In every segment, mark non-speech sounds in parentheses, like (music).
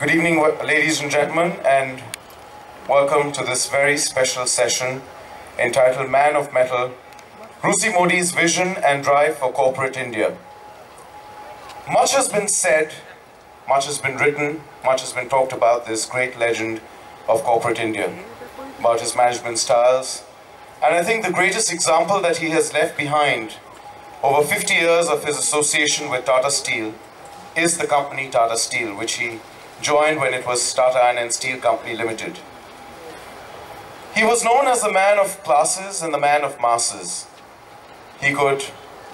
Good evening, ladies and gentlemen, and welcome to this very special session entitled Man of Mettle, Russi Mody's Vision and Drive for Corporate India. Much has been said, much has been written, much has been talked about this great legend of corporate India, about his management styles, and I think the greatest example that he has left behind over 50 years of his association with Tata Steel is the company Tata Steel, which he joined when it was Tata Iron and Steel Company Limited. He was known as the man of classes and the man of masses. He could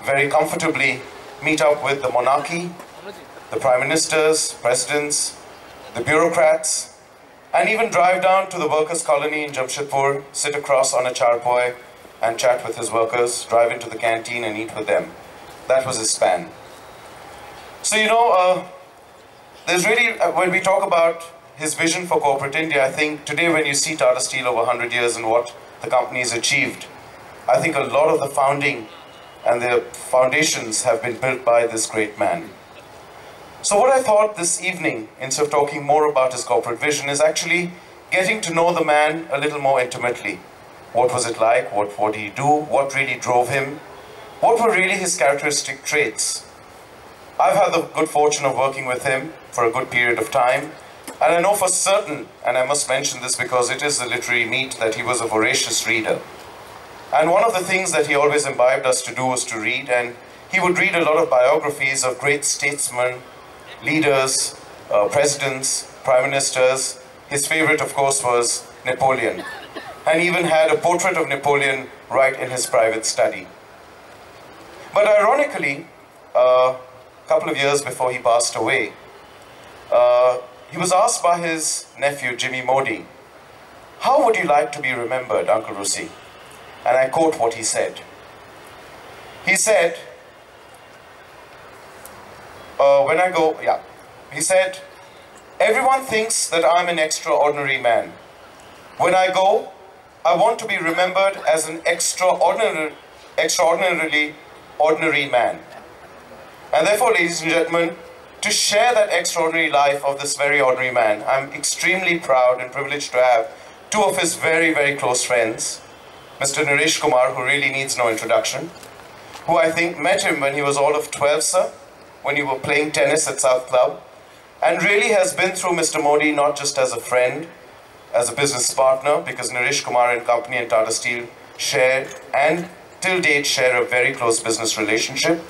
very comfortably meet up with the monarchy, the prime ministers, presidents, the bureaucrats, and even drive down to the workers' colony in Jamshedpur, sit across on a charpoy, and chat with his workers, drive into the canteen and eat with them. That was his span. So, you know, uh, there's really, uh, when we talk about his vision for corporate India, I think today when you see Tata Steel over 100 years and what the company has achieved, I think a lot of the founding and the foundations have been built by this great man. So what I thought this evening, instead of talking more about his corporate vision, is actually getting to know the man a little more intimately. What was it like? What, what did he do? What really drove him? What were really his characteristic traits? I've had the good fortune of working with him for a good period of time, and I know for certain, and I must mention this because it is the literary meat, that he was a voracious reader. And one of the things that he always imbibed us to do was to read, and he would read a lot of biographies of great statesmen, leaders, uh, presidents, prime ministers. His favorite, of course, was Napoleon, and even had a portrait of Napoleon right in his private study. But ironically, uh, a couple of years before he passed away, uh, he was asked by his nephew, Jimmy Mody, how would you like to be remembered, Uncle Russi? And I quote what he said. He said, uh, when I go, yeah, he said, everyone thinks that I'm an extraordinary man. When I go, I want to be remembered as an extraordinary, extraordinarily ordinary man. And therefore, ladies and gentlemen, to share that extraordinary life of this very ordinary man, I'm extremely proud and privileged to have two of his very, very close friends, Mr. Naresh Kumar, who really needs no introduction, who I think met him when he was all of 12, sir, when you were playing tennis at South Club, and really has been through Mr. Mody not just as a friend, as a business partner, because Naresh Kumar and company and Tata Steel share and till date share a very close business relationship.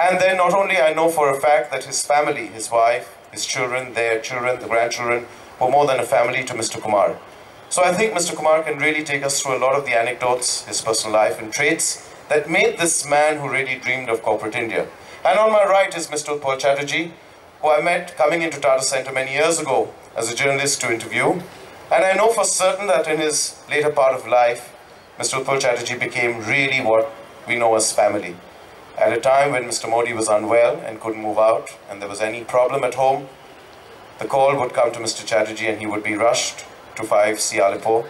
And then not only I know for a fact that his family, his wife, his children, their children, the grandchildren, were more than a family to Mr. Kumar. So I think Mr. Kumar can really take us through a lot of the anecdotes, his personal life and traits that made this man who really dreamed of corporate India. And on my right is Mr. Utpal Chatterjee, who I met coming into Tata Center many years ago as a journalist to interview. And I know for certain that in his later part of life, Mr. Utpal Chatterjee became really what we know as family. At a time when Mr. Mody was unwell and couldn't move out, and there was any problem at home, the call would come to Mr. Chatterjee and he would be rushed to 5 Sialipo,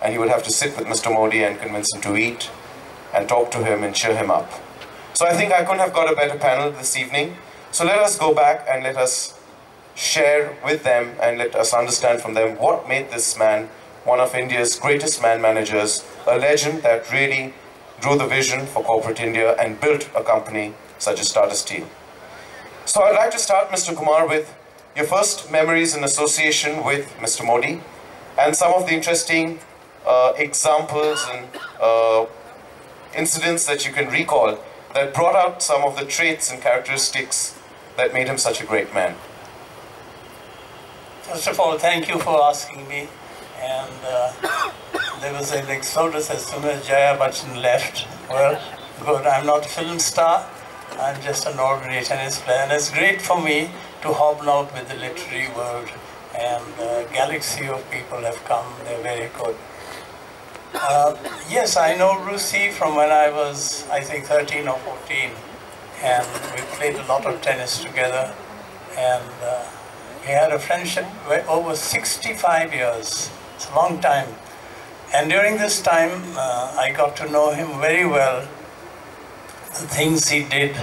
and he would have to sit with Mr. Mody and convince him to eat and talk to him and cheer him up. So I think I couldn't have got a better panel this evening. So let us go back and let us share with them and let us understand from them what made this man one of India's greatest man managers, a legend that really drew the vision for corporate India and built a company such as Tata Steel. So I'd like to start, Mr. Kumar, with your first memories in association with Mr. Mody and some of the interesting uh, examples and uh, incidents that you can recall that brought out some of the traits and characteristics that made him such a great man. First of all, thank you for asking me. And uh, there was an exodus as soon as Jaya Bachchan left. Well, good, I'm not a film star. I'm just an ordinary tennis player. And it's great for me to hobnob with the literary world. And a galaxy of people have come. They're very good. Uh, yes, I know Russi from when I was, I think, 13 or 14. And we played a lot of tennis together. And uh, we had a friendship over 65 years. A long time. And during this time, uh, I got to know him very well. The things he did,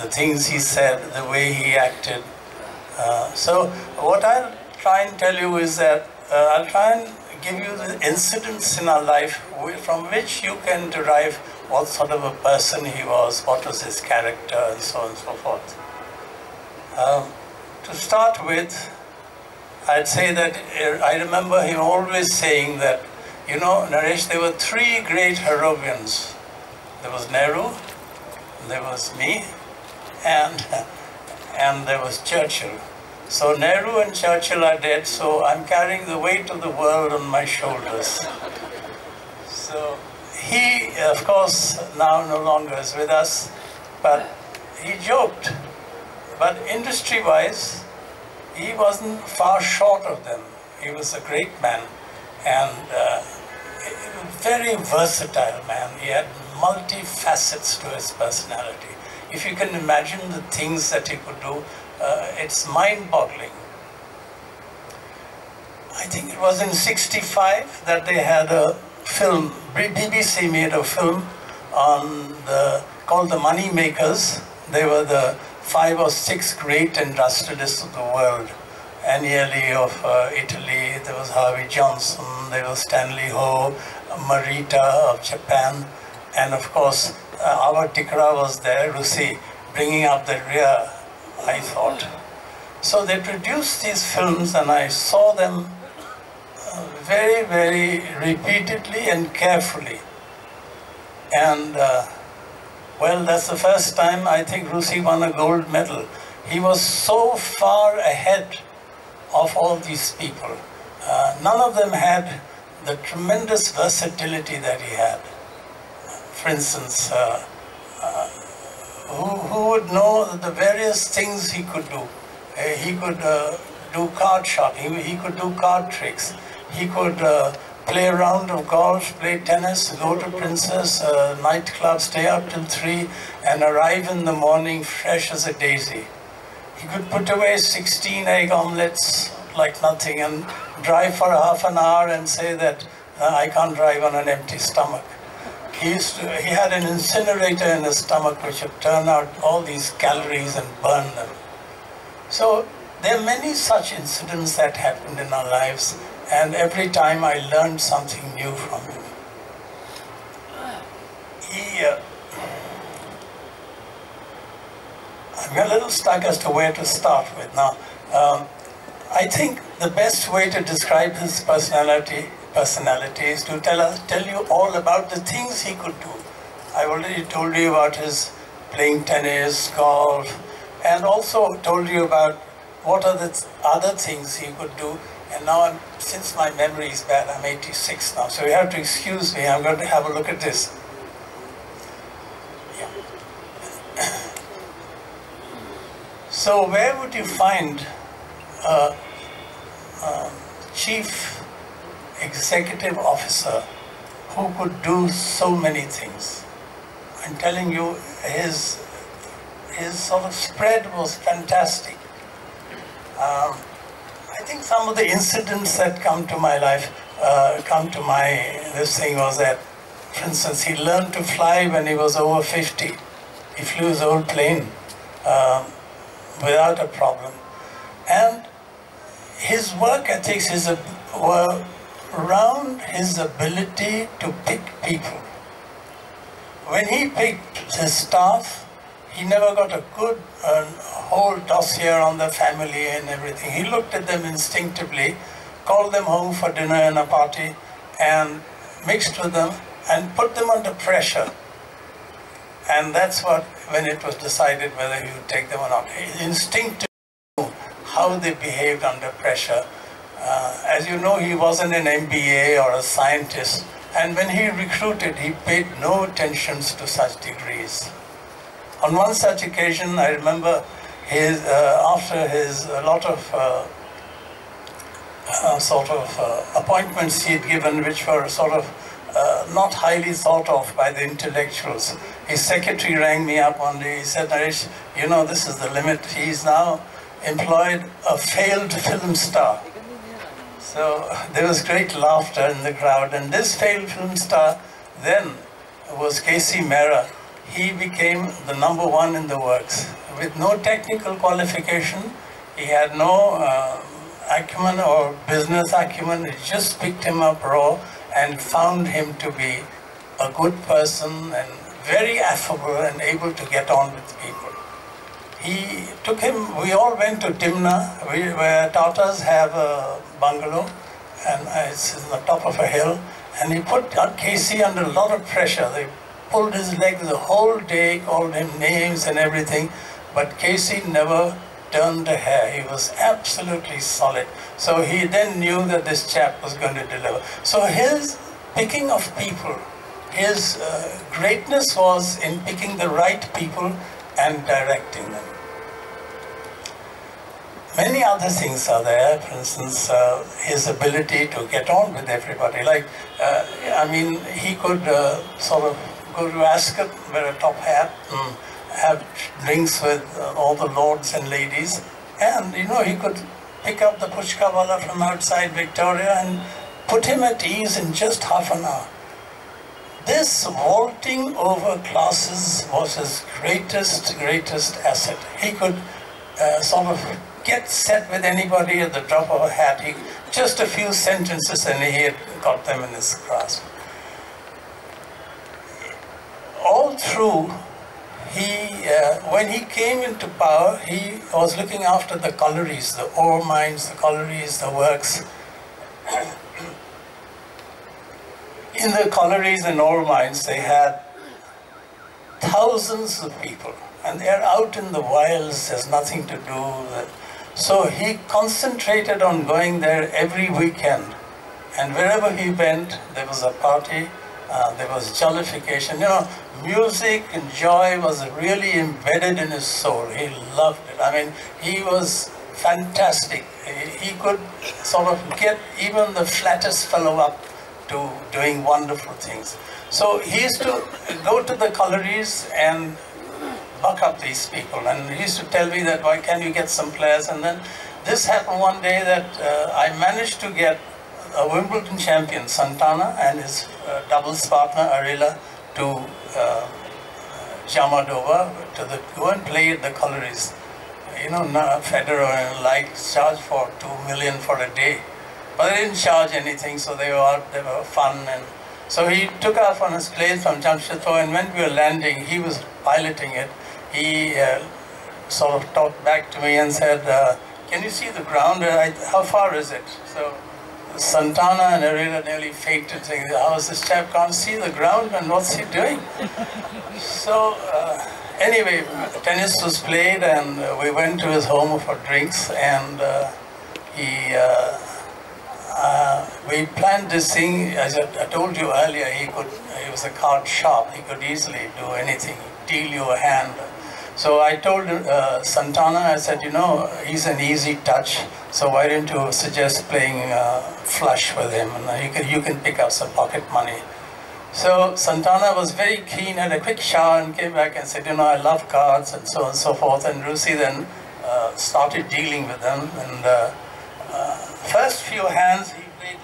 the things he said, the way he acted, Uh, so what I'll try and tell you is that uh, I'll try and give you the incidents in our life from which you can derive what sort of a person he was, what was his character, and so on and so forth. Um, to start with, I'd say that uh, I remember him always saying that, you know, Naresh, there were three great Harrovians. There was Nehru, there was me, and, (laughs) and there was Churchill. So Nehru and Churchill are dead, so I'm carrying the weight of the world on my shoulders. So he, of course, now no longer is with us, but he joked. But industry-wise, he wasn't far short of them. He was a great man and uh, a very versatile man. He had multi-facets to his personality. If you can imagine the things that he could do, uh, it's mind-boggling. I think it was in 65 that they had a film, BBC made a film on the, called The Money Makers. They were the five or six great industrialists of the world. Agnelli of uh, Italy, there was Harvey Johnson, there was Stanley Ho, Morita of Japan, and of course uh, our Tikra was there, Russi, bringing up the rear, I thought. So they produced these films and I saw them very, very repeatedly and carefully. And uh, well, that's the first time I think Russi won a gold medal. He was so far ahead of all these people. Uh, none of them had the tremendous versatility that he had. For instance, uh, uh who, who would know the various things he could do? Uh, he could uh, do card sharking, he could do card tricks, he could uh, play a round of golf, play tennis, go to Princess uh, nightclub, stay up till 3 and arrive in the morning fresh as a daisy. He could put away 16 egg omelets like nothing and drive for half an hour and say that uh, I can't drive on an empty stomach. He, used to, he had an incinerator in his stomach which would turn out all these calories and burn them. So there are many such incidents that happened in our lives and every time I learned something new from him. He, uh, I'm a little stuck as to where to start with now. Um, I think the best way to describe his personality personality is to tell us, tell you all about the things he could do. I've already told you about his playing tennis, golf, and also told you about what are the other things he could do and now, I'm, since my memory is bad, I'm 86 now, so you have to excuse me. I'm going to have a look at this. (coughs) So where would you find a, a chief executive officer who could do so many things? I'm telling you, his, his sort of spread was fantastic. Um, I think some of the incidents that come to my life, uh, come to my, this thing was that, for instance, he learned to fly when he was over 50. He flew his old plane um, without a problem. And his work ethics is a, were around his ability to pick people. When he picked his staff, he never got a good uh, whole dossier on the family and everything. He looked at them instinctively, called them home for dinner and a party, and mixed with them and put them under pressure. And that's what, when it was decided whether he would take them or not, he instinctively knew how they behaved under pressure. Uh, as you know, he wasn't an MBA or a scientist, and when he recruited, he paid no attentions to such degrees. On one such occasion, I remember his, uh, after his, a lot of uh, uh, sort of uh, appointments he had given, which were sort of uh, not highly thought of by the intellectuals. His secretary rang me up one day. He said, Naresh, you know, this is the limit. He's now employed a failed film star. So there was great laughter in the crowd. And this failed film star then was Casey Mehra, he became the number one in the works. With no technical qualification, He had no uh, acumen or business acumen. It just picked him up raw and found him to be a good person and very affable and able to get on with people. He took him, we all went to Timna, where Tatas have a bungalow, and it's on the top of a hill, and he put Casey under a lot of pressure. They pulled his leg the whole day, called him names and everything, but Casey never turned a hair. He was absolutely solid. So he then knew that this chap was going to deliver. So his picking of people, his uh, greatness was in picking the right people and directing them. Many other things are there. For instance, uh, his ability to get on with everybody. Like, uh, I mean, he could uh, sort of go to Ascot, wear a top hat, and have drinks with uh, all the lords and ladies. And, you know, he could pick up the puchkawala from outside Victoria and put him at ease in just half an hour. This vaulting over classes was his greatest, greatest asset. He could uh, sort of get set with anybody at the drop of a hat. He, just a few sentences and he had got them in his grasp. All through, he, uh, when he came into power, he was looking after the collieries, the ore mines, the collieries, the works. (clears throat) In the collieries and ore mines, they had thousands of people, and they're out in the wilds, there's nothing to do. So he concentrated on going there every weekend. And wherever he went, there was a party, uh, there was jollification. You know, music and joy was really embedded in his soul. He loved it. I mean, he was fantastic. He, he could sort of get even the flattest fellow up to doing wonderful things. So he used to go to the collieries and buck up these people. And he used to tell me that, why can't you get some players? And then this happened one day that uh, I managed to get a Wimbledon champion, Santana, and his uh, doubles partner, Arilla, to uh, Jamadoba to the, go and play at the collieries. You know, Federer like charge for two million for a day. But they didn't charge anything, so they were, they were fun. And so he took off on his plane from Jamshedpur, and when we were landing, he was piloting it he uh, sort of talked back to me and said, uh, can you see the ground? How far is it? So Santana and Arilla nearly fainted, saying, how is this chap can't see the ground and what's he doing? so uh, anyway, tennis was played and uh, we went to his home for drinks and uh, he uh, uh, we planned this thing, as I, told you earlier, he could, he was a card sharp, he could easily do anything, deal you a hand, so I told uh, Santana, I said, you know, he's an easy touch, so why don't you suggest playing uh, flush with him, and you can, you can pick up some pocket money. So Santana was very keen, had a quick shower and came back and said, you know, I love cards and so on and so forth. And Russi then uh, started dealing with them. And uh, uh, first few hands,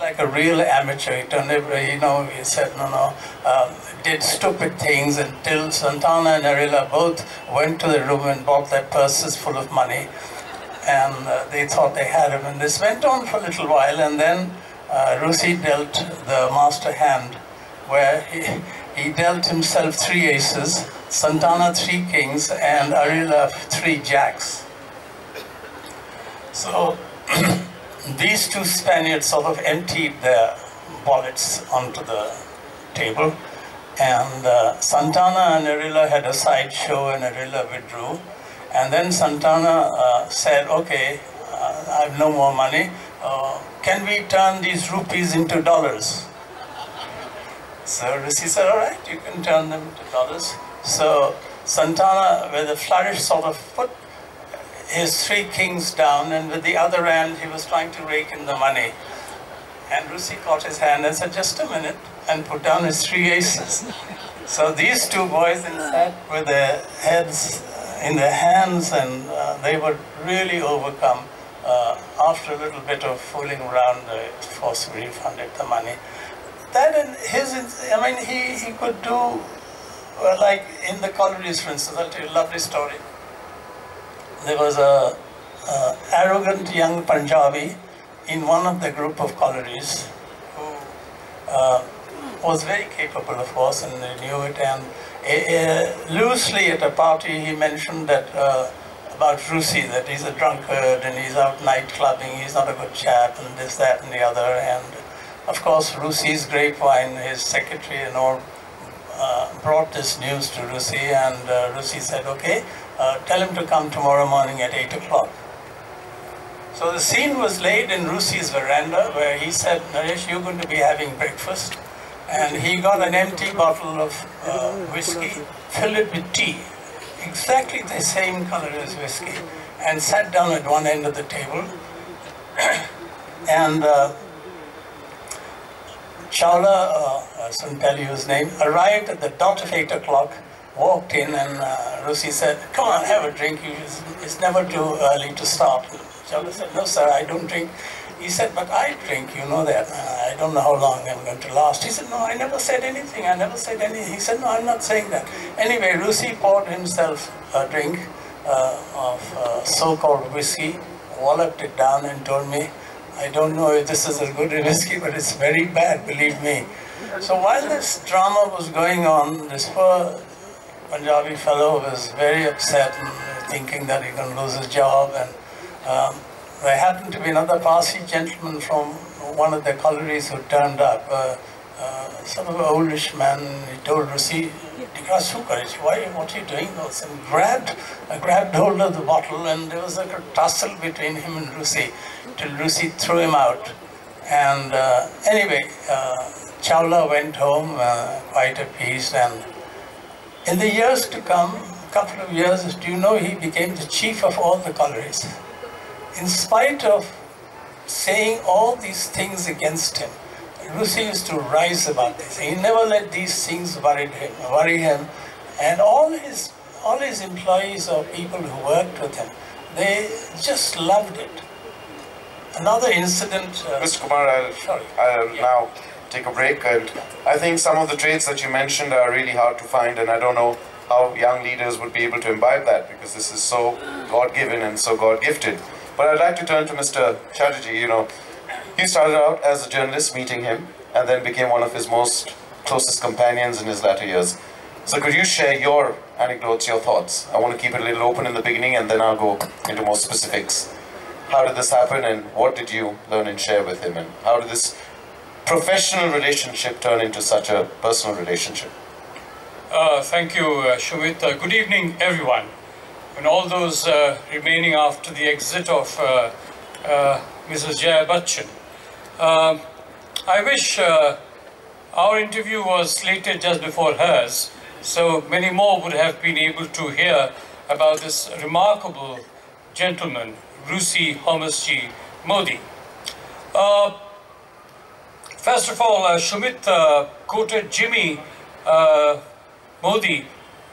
like a real amateur. He turned every, you know, he said, no, no, um, did stupid things until Santana and Arilla both went to the room and bought their purses full of money. And uh, they thought they had him. And this went on for a little while. And then uh, Russi dealt the master hand, where he, he dealt himself three aces, Santana three kings, and Arilla three jacks. So (clears throat) these two Spaniards sort of emptied their wallets onto the table and uh, Santana and Arilla had a sideshow, and Arilla withdrew. And then Santana uh, said, okay, uh, I have no more money. Uh, can we turn these rupees into dollars? So Russi said, all right, you can turn them into dollars. So Santana, with a flourish, sort of put his three kings down, and with the other hand, he was trying to rake in the money. And Russi caught his hand and said, just a minute, and put down his three aces. So these two boys then sat with their heads in their hands and uh, they were really overcome. Uh, after a little bit of fooling around, they forcibly refunded the money. That his, I mean, he, he could do, well, like in the colonies, for instance, I'll tell you a lovely story. There was a, uh, arrogant young Punjabi in one of the group of collieries who uh, was very capable, of course, and they knew it. And uh, loosely at a party, he mentioned that uh, about Russi, that he's a drunkard and he's out night clubbing, he's not a good chap, and this, that, and the other. And of course, Russi's grapevine, his secretary and all, uh, brought this news to Russi, and uh, Russi said, okay, uh, tell him to come tomorrow morning at 8 o'clock. So the scene was laid in Russi's veranda where he said, Naresh, you're going to be having breakfast. And he got an empty bottle of uh, whiskey, filled it with tea, exactly the same color as whiskey, and sat down at one end of the table. (coughs) and uh, Chawla, uh, tell you his name, arrived at the dot of 8 o'clock, walked in, and uh, Russi said, Come on, have a drink. It's, never too early to start. Chawla said, No, sir, I don't drink. He said, but I drink, you know that. Uh, I don't know how long I'm going to last. He said, no, I never said anything. I never said anything. He said, no, I'm not saying that. Anyway, Russi poured himself a drink uh, of uh, so-called whiskey, walloped it down and told me, I don't know if this is a good whiskey, but it's very bad, believe me. So while this drama was going on, this poor Punjabi fellow was very upset thinking that he can lose his job and um, there happened to be another Parsi gentleman from one of the collieries who turned up. Uh, uh, of an oldish man, he told Russi, why, what are you doing? And grabbed, grabbed hold of the bottle and there was a tussle between him and Russi till Russi threw him out. And uh, anyway, uh, Chawla went home uh, quite appeased and in the years to come, a couple of years, do you know he became the chief of all the collieries in spite of saying all these things against him, Russi used to rise about this. He never let these things worry him, worry him. And all his, all his employees or people who worked with him, they just loved it. Another incident... Uh, Mr. Kumar, I'll, sorry. I'll yeah. now take a break. And I think some of the traits that you mentioned are really hard to find, and I don't know how young leaders would be able to imbibe that because this is so God-given and so God-gifted. But I'd like to turn to Mr. Chatterjee. You know, he started out as a journalist meeting him and then became one of his most closest companions in his latter years. So could you share your anecdotes, your thoughts? I want to keep it a little open in the beginning and then I'll go into more specifics. How did this happen and what did you learn and share with him and how did this professional relationship turn into such a personal relationship? Uh, thank you, uh, Shumit. Uh, good evening, everyone and all those uh, remaining after the exit of uh, uh, Mrs. Jaya Bachchan. Um, I wish our interview was slated just before hers, so many more would have been able to hear about this remarkable gentleman, Russi Homasji Mody. Uh, first of all, uh, Shumit uh, quoted Jimmy Mody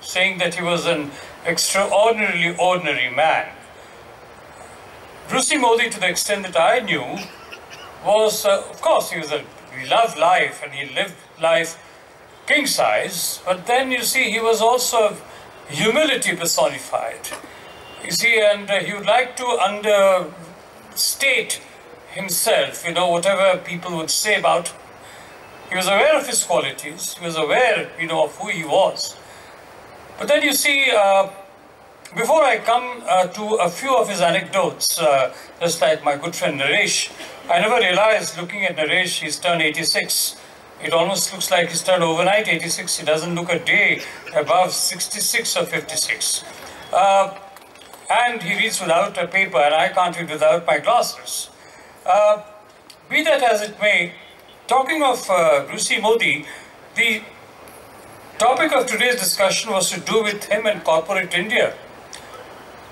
saying that he was an extraordinarily ordinary man. Russi Mody, to the extent that I knew, was, uh, of course, he was a, he loved life and he lived life king size, but then you see, he was also humility personified. You see, and uh, he would like to understate himself, you know, whatever people would say about him. He was aware of his qualities, he was aware, you know, of who he was. But then you see, uh, before I come uh, to a few of his anecdotes, uh, just like my good friend Naresh, I never realized looking at Naresh, he's turned 86. It almost looks like he's turned overnight 86. He doesn't look a day above 66 or 56. Uh, and he reads without a paper, and I can't read without my glasses. Uh, be that as it may, talking of uh, Russi Mody, the topic of today's discussion was to do with him and corporate India.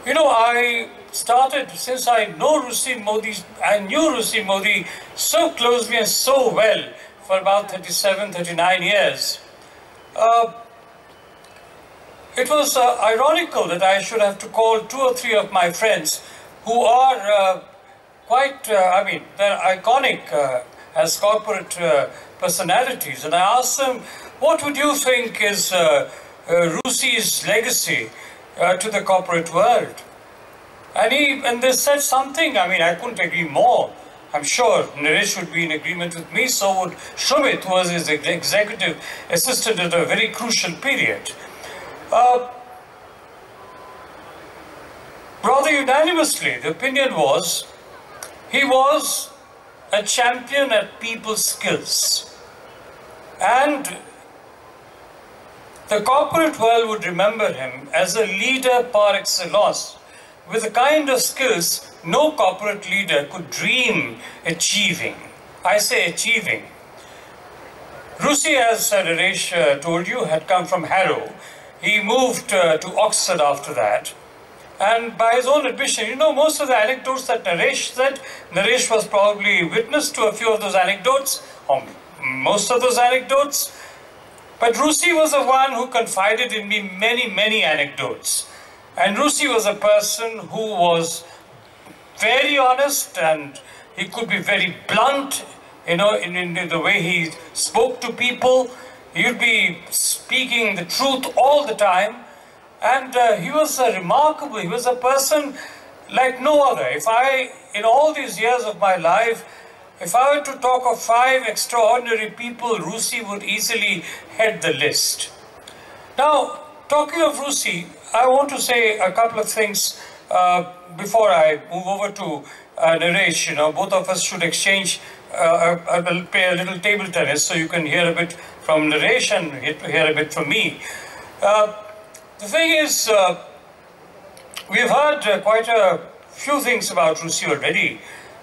You know, I started, since I know Russi Mody, I knew Russi Mody so closely and so well for about 37, 39 years. Uh, it was uh, ironical that I should have to call two or three of my friends who are uh, quite, uh, I mean, they're iconic uh, as corporate uh, personalities. And I asked them, what would you think is uh, Russi's legacy to the corporate world? And he and they said something, I mean, I couldn't agree more. I'm sure Naresh would be in agreement with me, so would Shumit, who was his executive assistant at a very crucial period. Uh, rather unanimously, the opinion was he was a champion at people's skills. And the corporate world would remember him as a leader par excellence with the kind of skills no corporate leader could dream achieving. I say achieving. Russi, as Naresh uh, told you, had come from Harrow. He moved uh, to Oxford after that. And by his own admission, you know, most of the anecdotes that Naresh said, Naresh was probably witness to a few of those anecdotes, or most of those anecdotes. But Russi was the one who confided in me many, many anecdotes. And Russi was a person who was very honest and he could be very blunt, you know, in, in, the way he spoke to people. He would be speaking the truth all the time. And uh, he was a remarkable, he was a person like no other. If I, in all these years of my life, if I were to talk of five extraordinary people, Russi would easily head the list. Now, talking of Russi, I want to say a couple of things uh, before I move over to uh, Naresh. You know, both of us should exchange, uh, play a little table tennis so you can hear a bit from Naresh and hear a bit from me. Uh, the thing is, uh, we've heard uh, quite a few things about Russi already.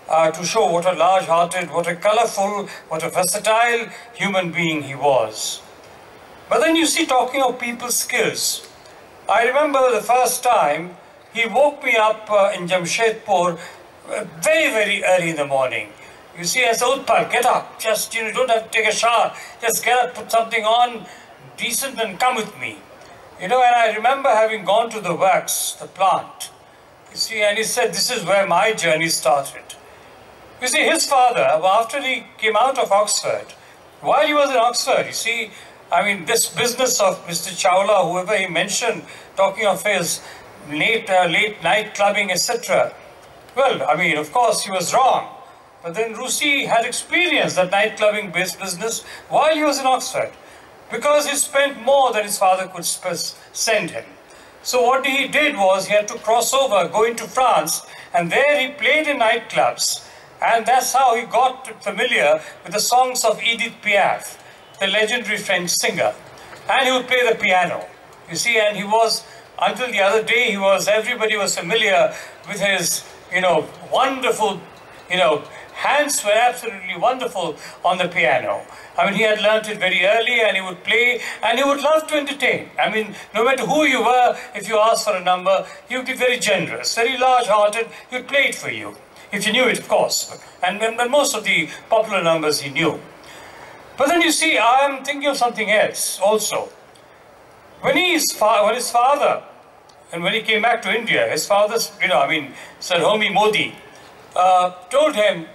Uh, to show what a large-hearted, what a colorful, what a versatile human being he was. But then you see, talking of people's skills, I remember the first time he woke me up uh, in Jamshedpur uh, very, very early in the morning. You see, I said, Utpal, get up. Just, you know, don't have to take a shower. Just get up, put something on, decent, and come with me. You know, and I remember having gone to the works, the plant. You see, and he said, this is where my journey started. You see, his father, after he came out of Oxford, while he was in Oxford, you see, I mean, this business of Mr. Chawla, whoever he mentioned, talking of his late, uh, late night clubbing, etc. Well, I mean, of course, he was wrong. But then Russi had experienced that night clubbing based business while he was in Oxford because he spent more than his father could send him. So what he did was he had to cross over, go into France, and there he played in nightclubs. And that's how he got familiar with the songs of Edith Piaf the legendary French singer. And he would play the piano. You see, and he was, until the other day, he was, everybody was familiar with his, you know, wonderful, you know, hands were absolutely wonderful on the piano. I mean, he had learnt it very early and he would play and he would love to entertain. I mean, no matter who you were, if you asked for a number, he would be very generous, very large-hearted, he would play it for you. If you knew it, of course. And, and most of the popular numbers he knew. But then you see, I am thinking of something else also. When, he's when his father, and when he came back to India, his father, you know, I mean, Sir Homi Mody, uh, told him,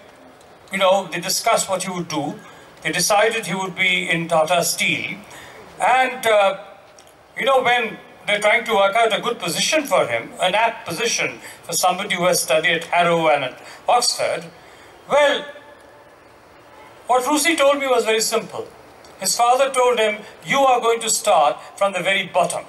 you know, they discussed what he would do. They decided he would be in Tata Steel. And, uh, you know, when they're trying to work out a good position for him, an apt position for somebody who has studied at Harrow and at Oxford, well, what Russi told me was very simple. His father told him, you are going to start from the very bottom.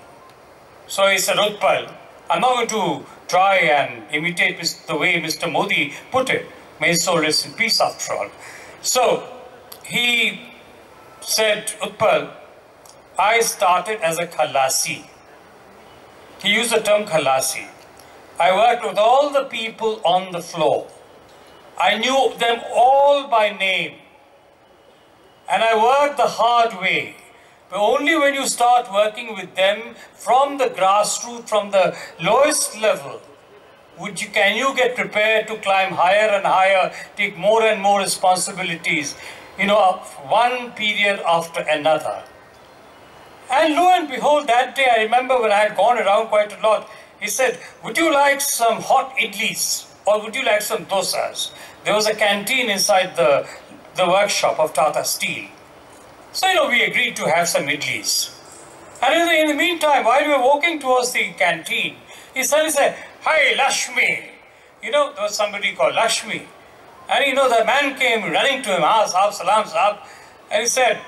So he said, Utpal, I'm not going to try and imitate the way Mr. Mody put it. May his soul rest in peace after all. So he said, Utpal, I started as a khalasi. He used the term khalasi. I worked with all the people on the floor. I knew them all by name. And I worked the hard way. But only when you start working with them from the grassroots, from the lowest level, would you, can you get prepared to climb higher and higher, take more and more responsibilities, you know, one period after another. And lo and behold, that day I remember when I had gone around quite a lot, he said, would you like some hot idlis or would you like some dosas? There was a canteen inside the the workshop of Tata Steel. So, you know, we agreed to have some idlis. And in the, in the meantime, while we were walking towards the canteen, he suddenly said, Hi, Lakshmi. You know, there was somebody called Lakshmi. And you know, the man came running to him, ah, Saab, salam, Saab. And he said,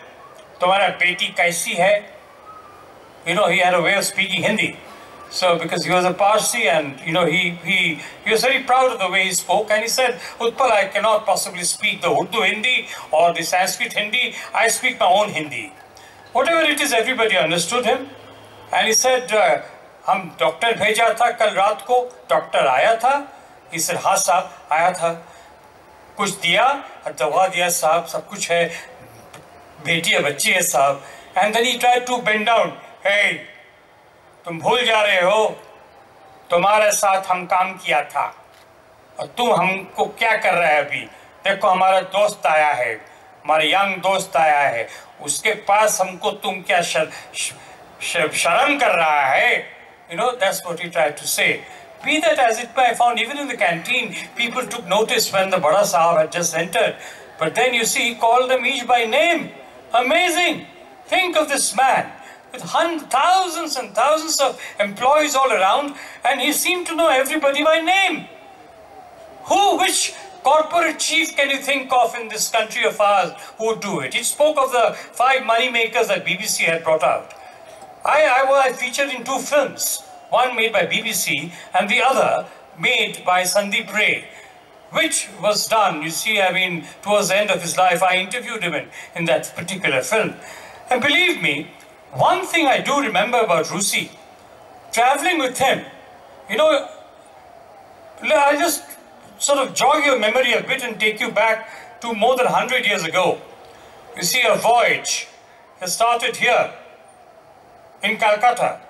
Tumhara beti kaisi hai? You know, he had a way of speaking Hindi. So, because he was a Parsi and, you know, he, he, he was very proud of the way he spoke and he said, Utpal, I cannot possibly speak the Urdu Hindi or the Sanskrit Hindi. I speak my own Hindi. Whatever it is, everybody understood him. And he said, uh, हम doctor भेजा था कल रात को doctor आया था he said, हाँ साहब आया था। कुछ दिया दवा दिया साहब सब कुछ है। बेटी है बच्ची है साहब। And then he try to bend down हे तुम भूल जा रहे हो। तुम्हारे साथ हम काम किया था। और तुम हमको क्या कर रहा है अभी? देखो हमारा दोस्त आया है। हमारा यंग दोस्त आया है। उसके पास हमको तुम क्या शर, श, श, शर्म कर रहा है? You know, that's what he tried to say. Be that as it may, I found even in the canteen, people took notice when the Bada Sahab had just entered. But then you see, he called them each by name. Amazing! Think of this man with thousands and thousands of employees all around and he seemed to know everybody by name. Who, which corporate chief can you think of in this country of ours who would do it? He spoke of the five money makers that BBC had brought out. I, I, I featured in two films, one made by BBC and the other made by Sandeep Ray, which was done, you see, I mean, towards the end of his life, I interviewed him in, in that particular film. And believe me, one thing I do remember about Rusi, traveling with him, you know, I'll just sort of jog your memory a bit and take you back to more than 100 years ago. You see, a voyage that started here in Calcutta,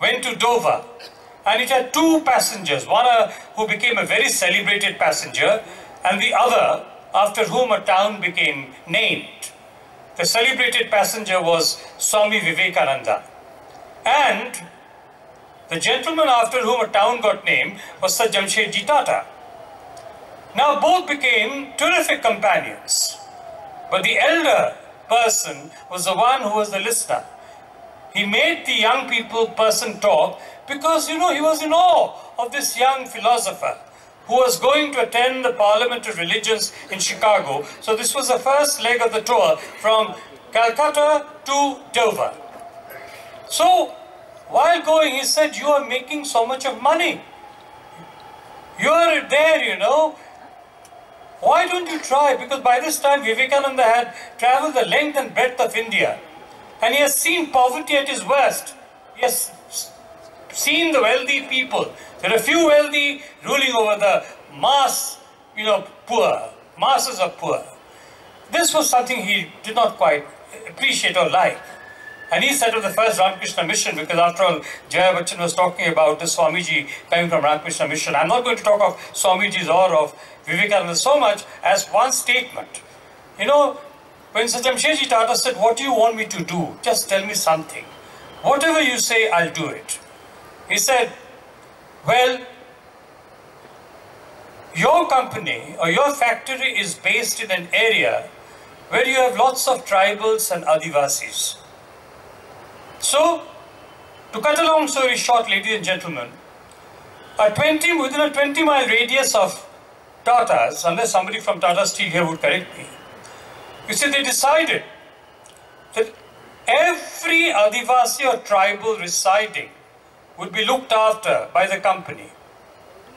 went to Dover, and it had two passengers, one uh, who became a very celebrated passenger, and the other after whom a town became named. The celebrated passenger was Swami Vivekananda. And the gentleman after whom a town got named was Sir Jamshedji Tata. Now both became terrific companions. But the elder person was the one who was the listener. He made the young people person talk because, you know, he was in awe of this young philosopher who was going to attend the Parliament of Religions in Chicago. So this was the first leg of the tour from Calcutta to Dover. So while going, he said, you are making so much of money. You are there, you know. Why don't you try? Because by this time, Vivekananda had traveled the length and breadth of India. And he has seen poverty at its worst. He has seen the wealthy people. There are few wealthy ruling over the mass, you know, poor, masses of poor. This was something he did not quite appreciate or like. And he set up the first Ramakrishna mission because after all, Jaya Bachchan was talking about the Swamiji coming from Ramakrishna mission. I'm not going to talk of Swamiji's or of Vivekananda so much as one statement. You know, when Sir Jamshedji Tata said, what do you want me to do? Just tell me something. Whatever you say, I'll do it. He said, well, your company or your factory is based in an area where you have lots of tribals and Adivasis. So, to cut a long story short, ladies and gentlemen, a 20, within a 20 mile radius of Tatas, unless somebody from Tata Steel here would correct me, you see, they decided that every Adivasi or tribal residing would be looked after by the company.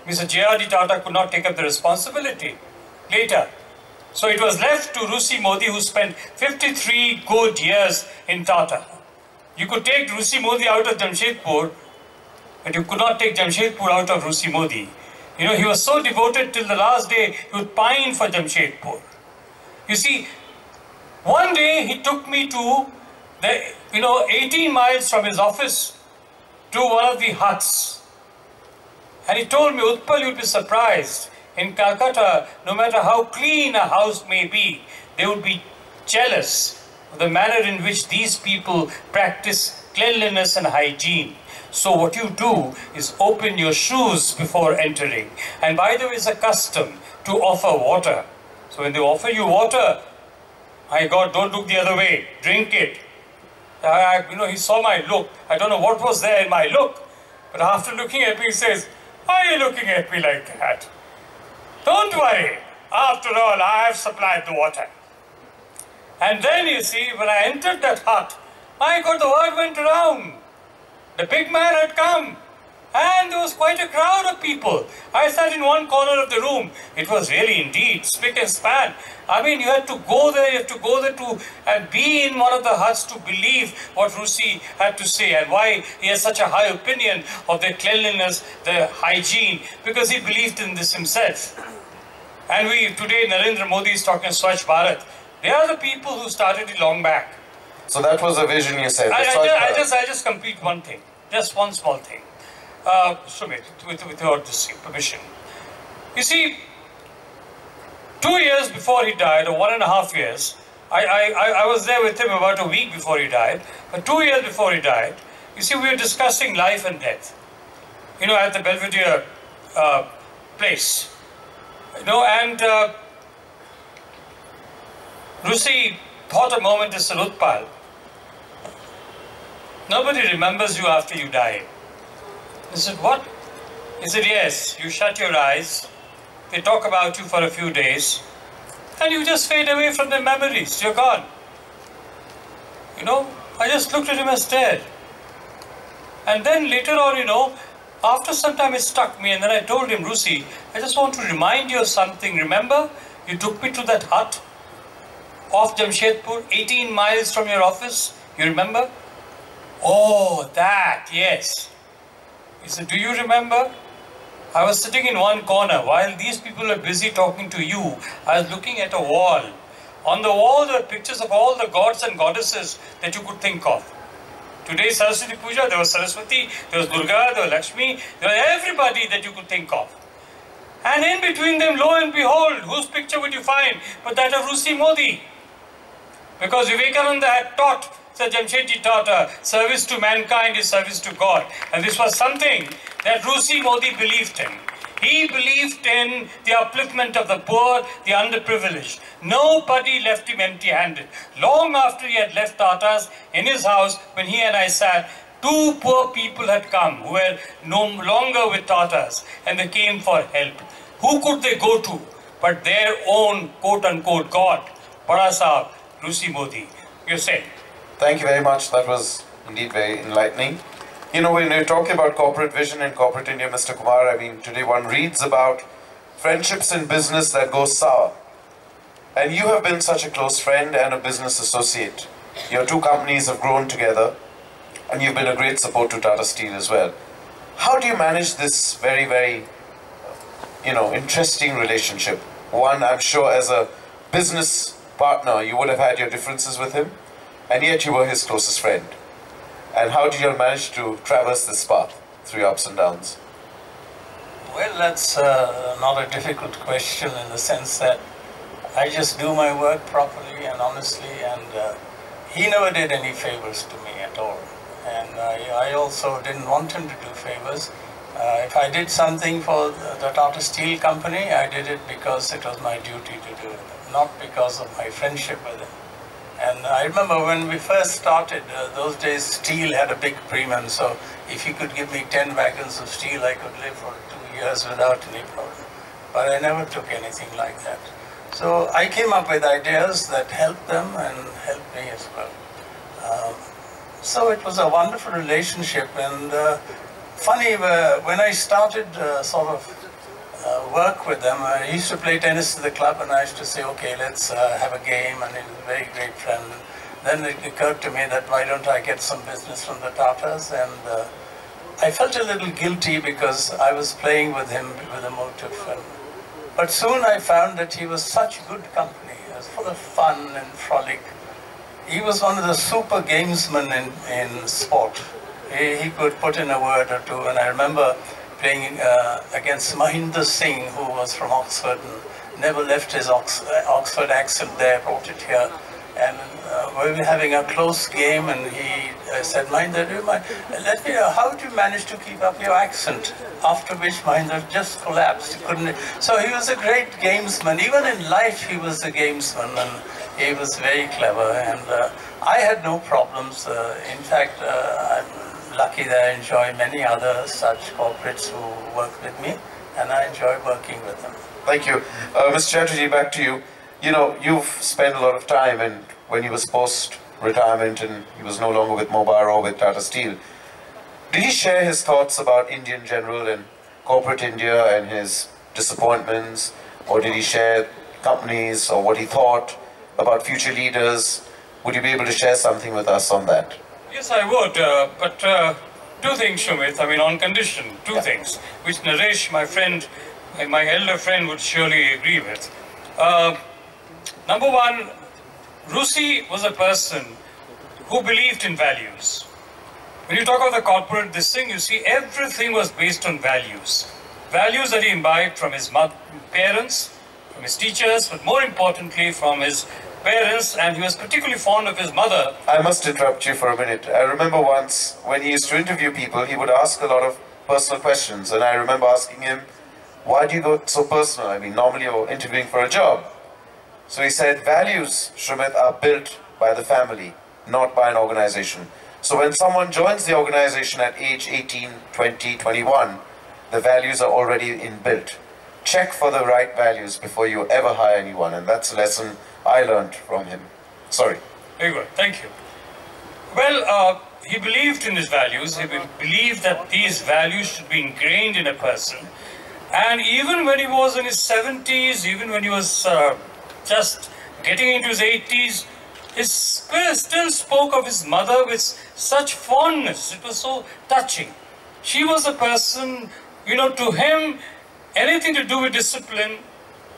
Mr. J.R.D. Tata could not take up the responsibility later. So it was left to Russi Mody who spent 53 good years in Tata. You could take Russi Mody out of Jamshedpur, but you could not take Jamshedpur out of Russi Mody. You know, he was so devoted till the last day, he would pine for Jamshedpur. You see, one day he took me to the, you know, 18 miles from his office to one of the huts. And he told me, Utpal, you'd be surprised. In Calcutta, no matter how clean a house may be, they would be jealous of the manner in which these people practice cleanliness and hygiene. So what you do is open your shoes before entering. And by the way, it's a custom to offer water. So when they offer you water, my God, don't look the other way. Drink it. I, you know, he saw my look. I don't know what was there in my look. But after looking at me, he says, Why are you looking at me like that? Don't worry. After all, I have supplied the water. And then you see, when I entered that hut, my God, the word went around. The big man had come. And there was quite a crowd of people. I sat in one corner of the room. It was really indeed spick and span. I mean, you had to go there, you had to go there to and be in one of the huts to believe what Russi had to say and why he has such a high opinion of the cleanliness, the hygiene, because he believed in this himself. And we today Narendra Modi is talking Swachh Bharat. They are the people who started it long back. So that was a vision you said. I, I, Swachh ju- I just I just complete one thing, just one small thing. Uh, with, with your this permission. You see, two years before he died, or one and a half years, I, I, I was there with him about a week before he died, but two years before he died, you see, we were discussing life and death. You know, at the Belvedere uh, place. You know, and uh, Russi thought a moment to Salutpal. Nobody remembers you after you die. He said, What? He said, Yes, you shut your eyes, they talk about you for a few days, and you just fade away from their memories. You're gone. You know, I just looked at him and stared. And then later on, you know, after some time it struck me, and then I told him, Russi, I just want to remind you of something. Remember, you took me to that hut off Jamshedpur, 18 miles from your office? You remember? Oh, that, yes. He said, Do you remember? I was sitting in one corner while these people were busy talking to you. I was looking at a wall. On the wall, there were pictures of all the gods and goddesses that you could think of. Today, Saraswati Puja, there was Saraswati, there was Durga, there was Lakshmi, there was everybody that you could think of. And in between them, lo and behold, whose picture would you find but that of Russi Mody? Because Vivekananda had taught, Sir Jamshedji taught, uh, service to mankind is service to God. And this was something that Russi Mody believed in. He believed in the upliftment of the poor, the underprivileged. Nobody left him empty handed. Long after he had left Tatas in his house, when he and I sat, two poor people had come who were no longer with Tatas and they came for help. Who could they go to but their own quote unquote God, Bada Russi Mody? You said. Thank you very much. That was indeed very enlightening. You know, when you're talking about corporate vision and corporate India, Mr. Kumar, I mean, today one reads about friendships in business that go sour. And you have been such a close friend and a business associate. Your two companies have grown together, and you've been a great support to Tata Steel as well. How do you manage this very, very, you know, interesting relationship? One, I'm sure, as a business partner, you would have had your differences with him, and yet you were his closest friend. And how did you manage to traverse this path through ups and downs? Well, that's uh, not a difficult question in the sense that I just do my work properly and honestly, and uh, he never did any favors to me at all. And I, I also didn't want him to do favors. Uh, if I did something for the Tata Steel Company, I did it because it was my duty to do it, not because of my friendship with him. And I remember when we first started, uh, those days steel had a big premium, so if he could give me 10 wagons of steel, I could live for two years without any problem. But I never took anything like that. So I came up with ideas that helped them and helped me as well. Um, so it was a wonderful relationship and uh, funny, uh, when I started uh, sort of uh, work with them. I used to play tennis at the club, and I used to say, "Okay, let's uh, have a game." And he was a very great friend. Then it occurred to me that why don't I get some business from the Tatas? And uh, I felt a little guilty because I was playing with him with a motive. And, but soon I found that he was such good company. He was full of fun and frolic. He was one of the super gamesmen in, in sport. He, he could put in a word or two, and I remember playing uh, against Mahinder Singh, who was from Oxford and never left his Ox- uh, Oxford accent there, brought it here. And uh, we were having a close game, and he uh, said, Mahinder, do you mind? Let me know, how do you manage to keep up your accent? After which Mahinder just collapsed. Couldn't. So he was a great gamesman. Even in life, he was a gamesman, and he was very clever. And uh, I had no problems. Uh, in fact, I'm lucky that I enjoy many other such corporates who work with me, and I enjoy working with them. Thank you. Uh, Mr. Chatterjee, back to you. You know, you've spent a lot of time, and when he was post-retirement and he was no longer with Mobile or with Tata Steel, did he share his thoughts about Indian general and corporate India and his disappointments, or did he share companies or what he thought about future leaders? Would you be able to share something with us on that? Yes, I would, uh, but uh, two things, Shumit. I mean, on condition, two Yeah. things, which Naresh, my friend, my elder friend, would surely agree with. Uh, number one, Russi was a person who believed in values. When you talk about the corporate this thing, you see everything was based on values. Values that he imbibed from his parents, from his teachers, but more importantly from his parents, and he was particularly fond of his mother, I must interrupt you for a minute. I remember once when he used to interview people, he would ask a lot of personal questions, and I remember asking him, "Why do you go so personal? I mean, normally you're interviewing for a job." So he said, "Values, Shrumit, are built by the family, not by an organization. So when someone joins the organization at age 18, 20, 21, the values are already inbuilt. Check for the right values before you ever hire anyone, and that's a lesson I learned from him. Sorry." Very good, thank you. Well, uh, he believed in his values. He believed that these values should be ingrained in a person. And even when he was in his 70s, even when he was uh, just getting into his 80s, he sp- still spoke of his mother with such fondness. It was so touching. She was a person, you know, to him, anything to do with discipline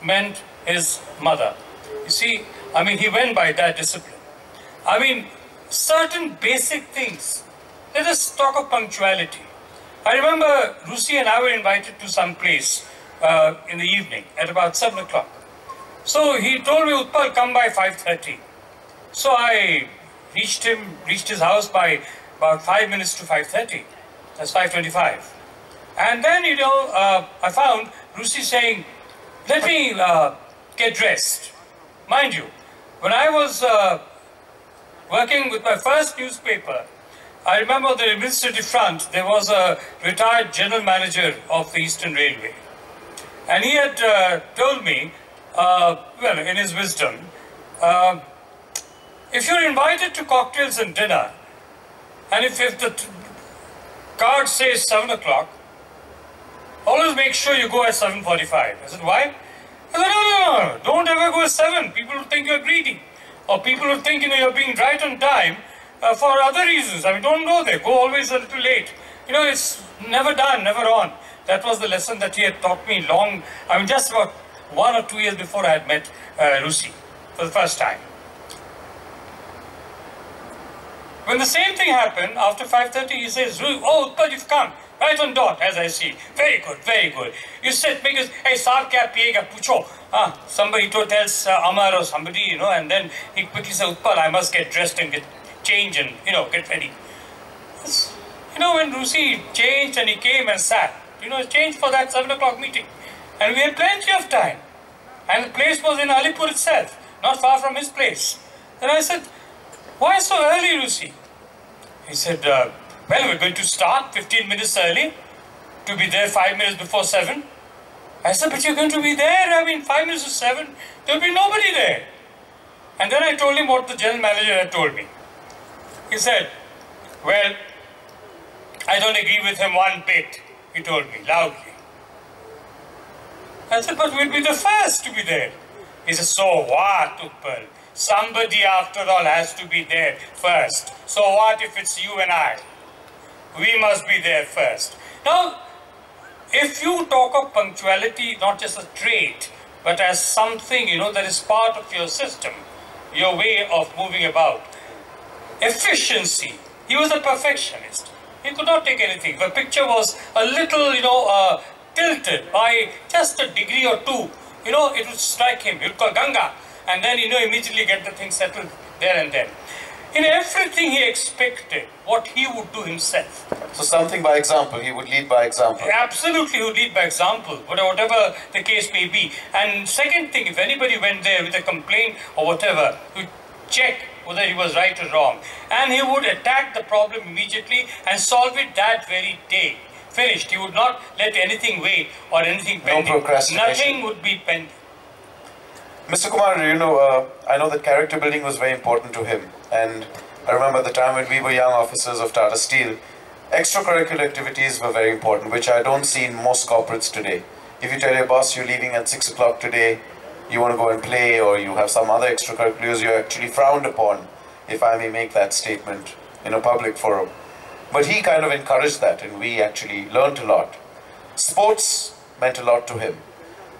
meant his mother. You see, I mean, he went by that discipline. I mean, certain basic things. Let us talk of punctuality. I remember Russi and I were invited to some place uh, in the evening at about 7 o'clock. So he told me, Utpal, come by 5.30. So I reached him, reached his house by about 5 minutes to 5.30. That's 5.25. And then, you know, uh, I found Russi saying, let me uh, get dressed. Mind you, when I was uh, working with my first newspaper, I remember the administrative front, there was a retired general manager of the Eastern Railway. And he had uh, told me, uh, well, in his wisdom, uh, if you're invited to cocktails and dinner, and if, if the card says 7 o'clock, always make sure you go at 7.45. I said, why? No, no, no, don't ever go 7. People will think you're greedy. Or people will think, you know, you're being right on time uh, for other reasons. I mean, don't go there. Go always a little late. You know, it's never done, never on. That was the lesson that he had taught me long, I mean, just about one or two years before I had met uh, Russi for the first time. When the same thing happened, after 5.30, he says, oh, Utpal, you've come. Right on dot, as I see. Very good, very good. You sit because, hey, saab kya piyega, pucho. Ah, somebody tells uh, Amar or somebody, you know, and then he quickly says, Utpal, I must get dressed and get change and, you know, get ready. You know, when Russi changed and he came and sat, you know, changed for that 7 o'clock meeting. And we had plenty of time. And the place was in Alipur itself, not far from his place. Then I said, why so early, Russi? He said, uh, well, we're going to start 15 minutes early to be there 5 minutes before 7. I said, but you're going to be there, I mean, 5 minutes to 7, there'll be nobody there. And then I told him what the general manager had told me. He said, well, I don't agree with him one bit, he told me loudly. I said, but we'll be the first to be there. He said, so what, Utpal? Somebody, after all, has to be there first. So what if it's you and I? We must be there first. Now, if you talk of punctuality not just a trait, but as something, you know, that is part of your system, your way of moving about, efficiency. He was a perfectionist. He could not take anything. The picture was a little, you know, uh, tilted by just a degree or two. You know, it would strike him. Would call Ganga, and then you know immediately get the thing settled there and then. In everything he expected what he would do himself. So something by example, he would lead by example. Absolutely, he would lead by example, whatever the case may be. And second thing, if anybody went there with a complaint or whatever, he would check whether he was right or wrong. And he would attack the problem immediately and solve it that very day. Finished. He would not let anything wait or anything pending. No procrastination. Nothing would be pending. Mr. Kumar, you know, uh, I know that character building was very important to him. And I remember the time when we were young officers of Tata Steel, extracurricular activities were very important, which I don't see in most corporates today. If you tell your boss you're leaving at 6 o'clock today, you want to go and play, or you have some other extracurriculars, you're actually frowned upon, if I may make that statement in a public forum. But he kind of encouraged that, and we actually learned a lot. Sports meant a lot to him.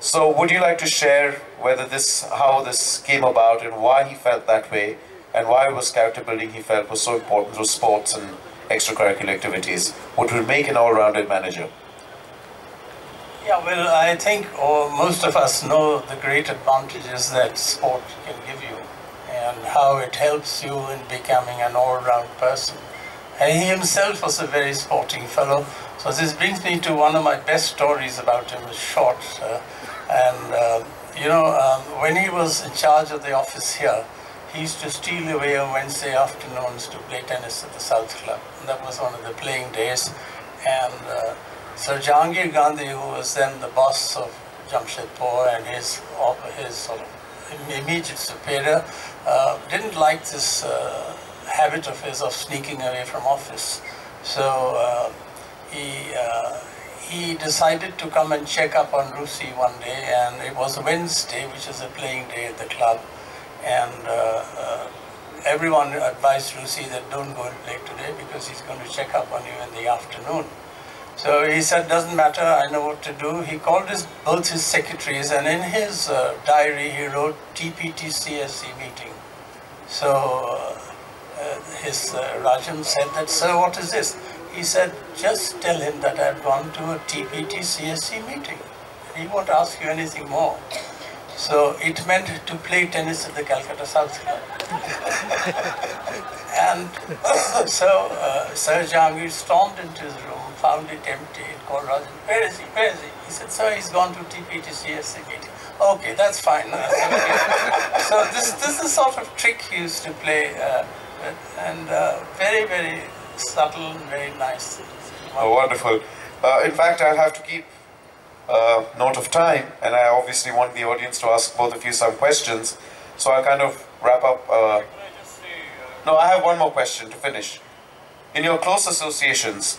So, would you like to share whether this, how this came about, and why he felt that way, and why was character building he felt was so important through sports and extracurricular activities, what would make an all-rounded manager? Yeah, well, I think oh, most of us know the great advantages that sport can give you and how it helps you in becoming an all-round person. And he himself was a very sporting fellow. So this brings me to one of my best stories about him, short. Uh, and, uh, you know, um, when he was in charge of the office here, he used to steal away on Wednesday afternoons to play tennis at the South Club. And that was one of the playing days. And uh, Sir Jahangir Gandhi, who was then the boss of Jamshedpur and his, his sort of immediate superior, uh, didn't like this uh, habit of his of sneaking away from office. So uh, he, uh, he decided to come and check up on Russi one day, and it was Wednesday, which is a playing day at the club. And uh, uh, everyone advised Russi that don't go and play today because he's going to check up on you in the afternoon. So he said, doesn't matter, I know what to do. He called his, both his secretaries and in his uh, diary he wrote TPTCSC meeting. So uh, uh, his uh, Rajan said that, sir, what is this? He said, just tell him that I've gone to a TPTCSC meeting. He won't ask you anything more. So it meant to play tennis at the Calcutta South Club. (laughs) and (coughs) so uh, Sir stormed into his room, found it empty, and called Rajan, where is he, where is he? He said, sir, he's gone to TPTCSC meeting. Okay, that's fine. (laughs) so this, this is the sort of trick he used to play, uh, and uh, very, very subtle very nice. Oh, wonderful. Uh, in fact, I'll have to keep uh, note of time, and I obviously want the audience to ask both of you some questions. So I'll kind of wrap up. Uh, no, I have one more question to finish. In your close associations,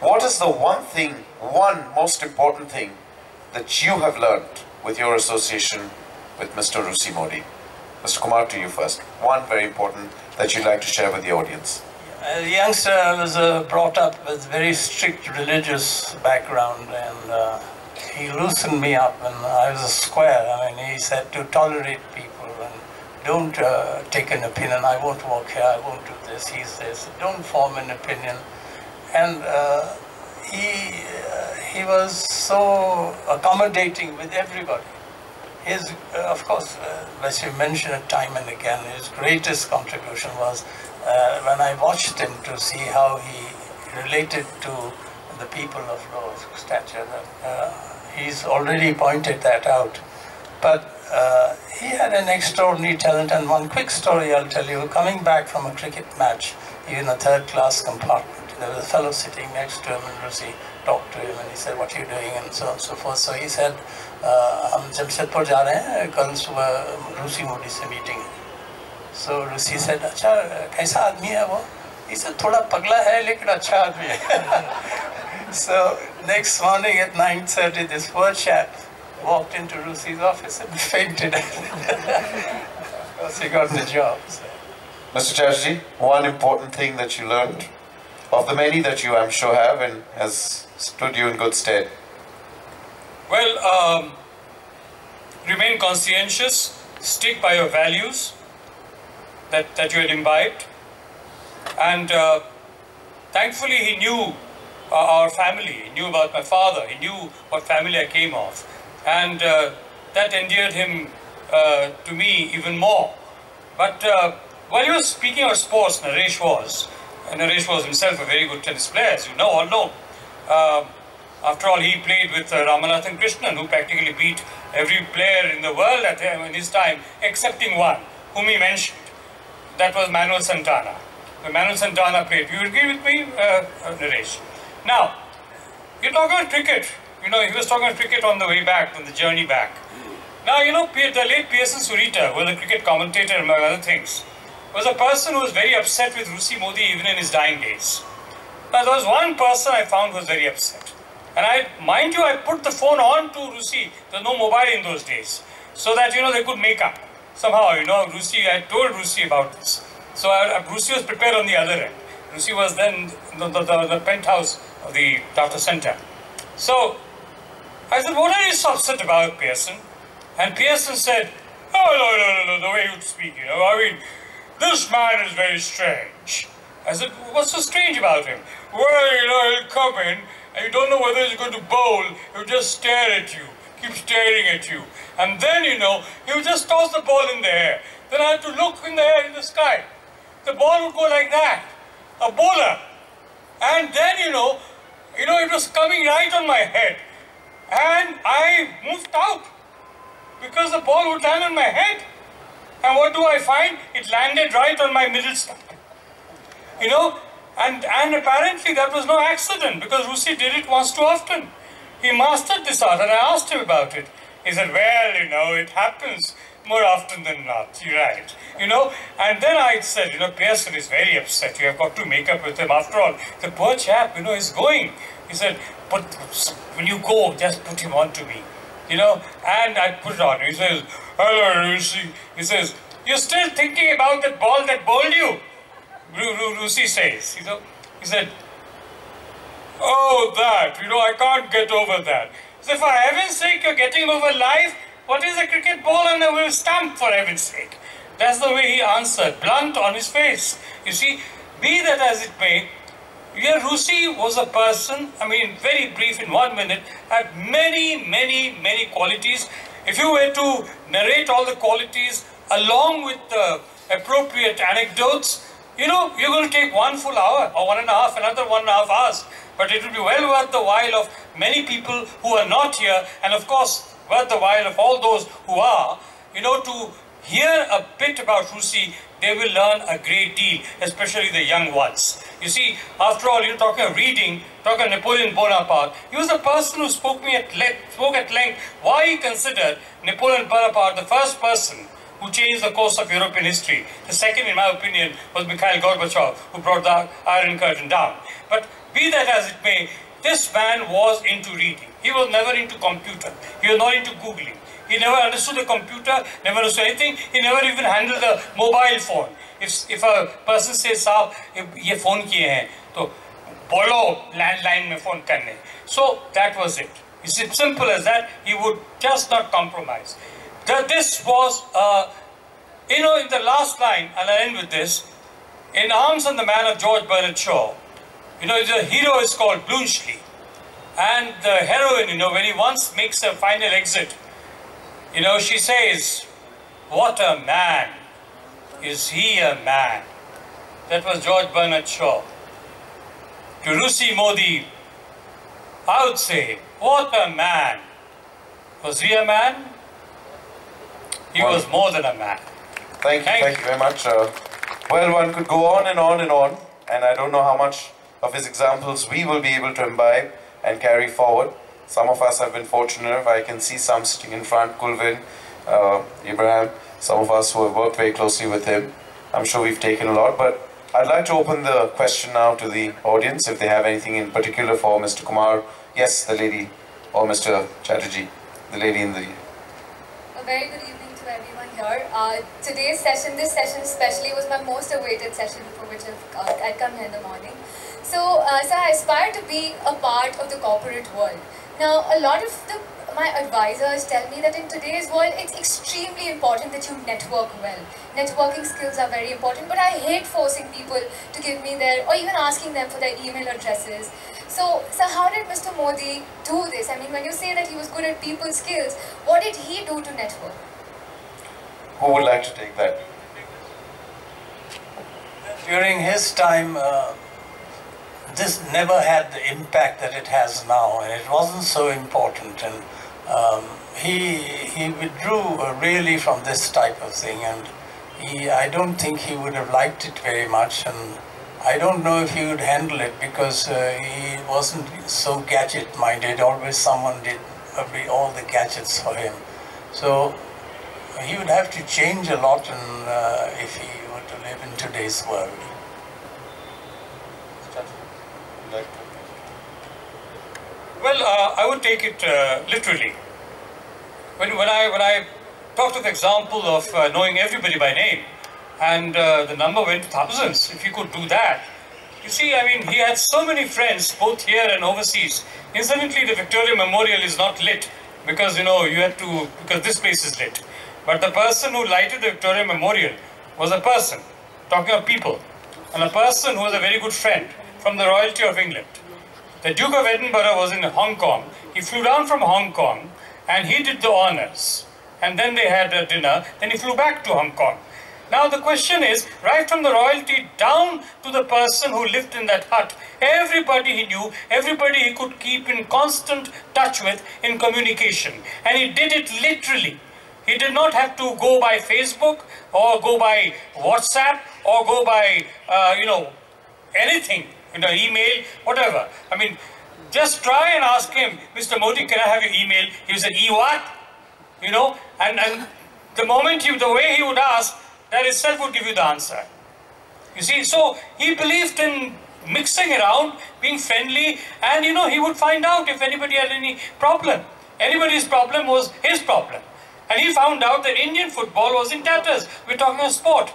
what is the one thing, one most important thing that you have learned with your association with Mr. Russi Mody? Mr. Kumar, to you first. One very important that you'd like to share with the audience. As a youngster, I was uh, brought up with very strict religious background, and uh, he loosened me up, and I was a square. I mean, he said to tolerate people and don't uh, take an opinion. I won't walk here. I won't do this. He says, don't form an opinion. And uh, he uh, he was so accommodating with everybody. His, uh, of course, as you mentioned time and again, his greatest contribution was uh, when I watched him to see how he related to the people of low stature. Uh, he's already pointed that out. But uh, he had an extraordinary talent and one quick story I'll tell you, coming back from a cricket match, in a third class compartment, there was a fellow sitting next to him and Russi talked to him and he said, what are you doing and so on and so forth. So he said, uh, हम जमशेदपुर जा रहे हैं कल सुबह रूसी मोदी से meeting है so ऋषि said, अच्छा कैसा आदमी है वो इसे थोड़ा पगला है लेकिन अच्छा आदमी है So next morning at 9:30, this this chap walked into Russi's office and (laughs) fainted (laughs) because he got the job. So. Mr. Chatterjee, one important thing that you learned of the many that you, I'm sure, have and has stood you in good stead. Well, um, remain conscientious, stick by your values, that, that you had imbibed. And uh, thankfully, he knew uh, our family, he knew about my father, he knew what family I came of. And uh, that endeared him uh, to me even more. But uh, while you were speaking of sports, Naresh was, and Naresh was himself a very good tennis player, as you know, all know. Uh, after all, he played with uh, Ramanathan Krishnan, who practically beat every player in the world at him in his time, excepting one, whom he mentioned. That was Manuel Santana. Manuel Santana played. You agree with me, uh, uh, Naresh? Now, you're talking about cricket. You know, he was talking about cricket on the way back, on the journey back. Now, you know, the late Pearson Surita, who was a cricket commentator among other things, was a person who was very upset with Russi Mody even in his dying days. Now, there was one person I found was very upset. And I, mind you, I put the phone on to Russi. There was no mobile in those days. So that, you know, they could make up. Somehow, you know, Russi, I told Russi about this. So I, I- Russi was prepared on the other end. Russi was then the, the, the, the penthouse of the Tata Center. So I said, what are you so upset about, Pearson? And Pearson said, oh, no, no, no, no, the way you speak, you know, I mean, this man is very strange. I said, what's so strange about him? Well, you know, he'll come in, and you don't know whether he's going to bowl, he'll just stare at you, keep staring at you. And then, you know, he'll just toss the ball in the air. Then I have to look in the air in the sky. The ball would go like that. A bowler. And then, you know, you know, it was coming right on my head. And I moved out because the ball would land on my head. And what do I find? It landed right on my middle stump. You know, and, and apparently that was no accident because Rusi did it once too often. He mastered this art and I asked him about it. He said, well, you know, it happens more often than not. You're right. You know, and then I said, you know, Pearson is very upset. You have got to make up with him. After all, the poor chap, you know, is going. He said, but when you go, just put him on to me. You know, and I put it on. He says, hello, Russi. He says, you're still thinking about that ball that bowled you? Russi says, you know, he said, Oh, that, you know, I can't get over that. So, for heaven's sake, you're getting over life. What is a cricket ball and a stump, for heaven's sake? That's the way he answered, blunt on his face. You see, be that as it may, here Russi was a person, I mean, very brief in one minute, had many, many, many qualities. If you were to narrate all the qualities along with the appropriate anecdotes, you know, you will take one full hour or one and a half, another one and a half hours. But it will be well worth the while of many people who are not here, and of course, worth the while of all those who are, you know, to hear a bit about Russi, they will learn a great deal, especially the young ones. You see, after all, you're talking of reading, talking of Napoleon Bonaparte. He was a person who spoke me at length, spoke at length why he considered Napoleon Bonaparte the first person who changed the course of European history. The second, in my opinion, was Mikhail Gorbachev, who brought the Iron Curtain down. But be that as it may, this man was into reading. He was never into computer. He was not into Googling. He never understood the computer, never understood anything. He never even handled the mobile phone. If, if a person says, साहब ये phone किए हैं, तो बोलो landline में phone करने. So that was it. It's as simple as that. He would just not compromise. That this was, uh, you know, in the last line, and I end with this, in Arms and the Man of George Bernard Shaw, you know, the hero is called Bluntschli. And the heroine, you know, when he once makes a final exit, you know, she says, What a man! Is he a man? That was George Bernard Shaw. To Russi Mody, I would say, What a man! Was he a man? He was more than a man. Thank you, Thank thank you very much. Uh, well, one could go on and on and on, and I don't know how much of his examples we will be able to imbibe and carry forward. Some of us have been fortunate enough. I can see some sitting in front, Kulvin, uh, Ibrahim, some of us who have worked very closely with him. I'm sure we've taken a lot, but I'd like to open the question now to the audience if they have anything in particular for Mr. Kumar. Yes, the lady, or Mr. Chatterjee, the lady in the A very good evening to everyone here. Uh, today's session, this session especially, was my most awaited session for which I've, uh, I'd come here in the morning. So, uh, so I aspire to be a part of the corporate world. Now, a lot of the, my advisors tell me that in today's world, it's extremely important that you network well. Networking skills are very important, but I hate forcing people to give me their, or even asking them for their email addresses. So, so how did Mr. Mody do this? I mean, when you say that he was good at people skills, what did he do to network? Who would like to take that? During his time, uh, this never had the impact that it has now, and it wasn't so important. And um, he he withdrew uh, really from this type of thing, and he, I don't think he would have liked it very much, and I don't know if he would handle it because uh, he wasn't so gadget-minded. Always someone did every, all the gadgets for him. So he would have to change a lot in, uh, if he were to live in today's world. Well, uh, I would take it uh, literally. When, when, I, when I talked of the example of uh, knowing everybody by name, and uh, the number went to thousands, if you could do that. You see, I mean, he had so many friends, both here and overseas. Incidentally, the Victoria Memorial is not lit because, you know, you had to, because this place is lit. But the person who lighted the Victoria Memorial was a person, talking of people, and a person who was a very good friend from the royalty of England. The Duke of Edinburgh was in Hong Kong. He flew down from Hong Kong and he did the honors. And then they had a dinner. Then he flew back to Hong Kong. Now the question is, right from the royalty down to the person who lived in that hut, everybody he knew, everybody he could keep in constant touch with in communication. And he did it literally. He did not have to go by Facebook or go by WhatsApp or go by, uh, you know, anything you know, email, whatever. I mean, just try and ask him, Mr. Mody, can I have your email? He said, e what? You know, and, and the moment you, the way he would ask, that itself would give you the answer. You see, so he believed in mixing around, being friendly, and you know, he would find out if anybody had any problem. Anybody's problem was his problem. And he found out that Indian football was in tatters. We're talking of sport.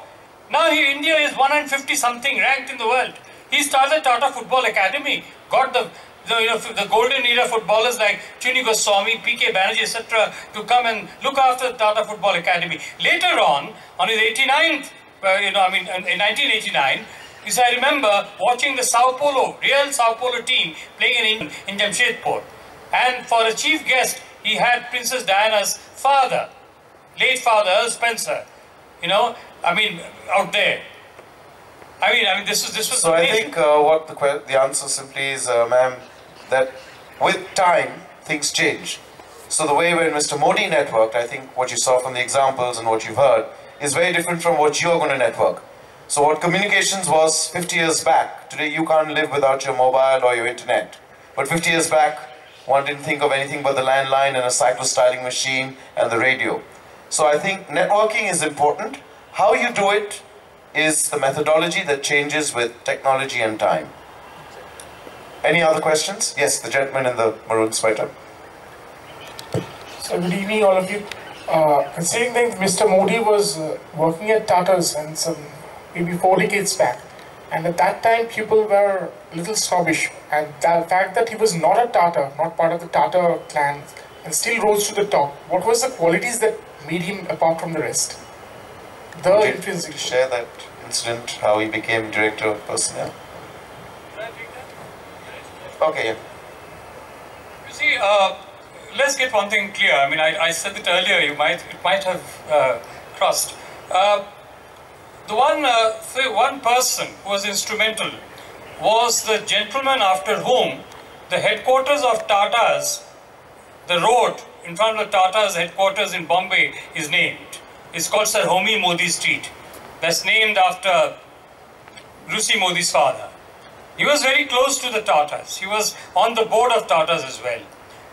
Now India is 150 something ranked in the world. He started Tata Football Academy, got the the, you know, the golden era footballers like Chuni Goswami, PK Banerjee, etc. to come and look after the Tata Football Academy. Later on, on his 89th, uh, you know, I mean, in 1989, he said, I remember watching the Sao Paulo, real Sao Paulo team playing in, in Jamshedpur. And for a chief guest, he had Princess Diana's father, late father, Earl Spencer, you know, I mean, out there. I mean, I mean, this was this was. So amazing. I think uh, what the the answer simply is, uh, ma'am, that with time things change. So the way when Mr. Mody networked, I think what you saw from the examples and what you've heard is very different from what you're going to network. So what communications was 50 years back, today you can't live without your mobile or your internet. But 50 years back, one didn't think of anything but the landline and a cyclostyling machine and the radio. So I think networking is important. How you do it is the methodology that changes with technology and time. Any other questions? Yes, the gentleman in the maroon sweater. So good evening, all of you. Uh, considering that Mr. Mody was uh, working at Tata's and some maybe four decades back, and at that time people were a little snobbish, and the fact that he was not a Tata, not part of the Tata clan, and still rose to the top. What was the qualities that made him apart from the rest? The Would you intrinsic. share that incident, how he became director of personnel? Okay, yeah. You see, uh, let's get one thing clear. I mean, I, I said it earlier. You might it might have uh, crossed. Uh, the one uh, one person who was instrumental was the gentleman after whom the headquarters of Tata's, the road in front of Tata's headquarters in Bombay is named. It's called Sir Homi Mody Street. That's named after Russi Mody's father. He was very close to the Tatas. He was on the board of Tatas as well.